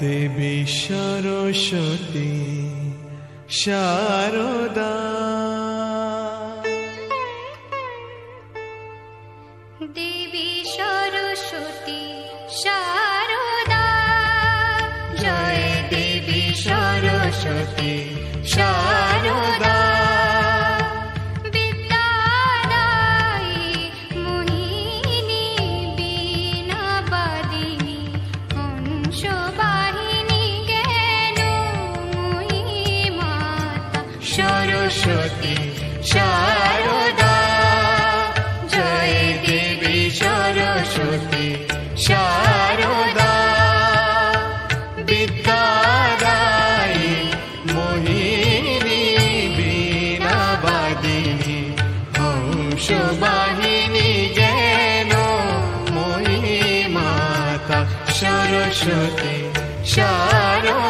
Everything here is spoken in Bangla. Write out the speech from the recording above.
দেবী সরস্বতী শারদা দেবী সরস্বতী শারদা জয় দেবী সরস্বতী। সরস্বতী শারদা জয় দেবী সরস্বতী শারদা বিদ্যাদায়ী মোহিনী বীণাবাদিনী হংসবাহিনী জ্ঞান মহি মাতা সরস্বতী শারদা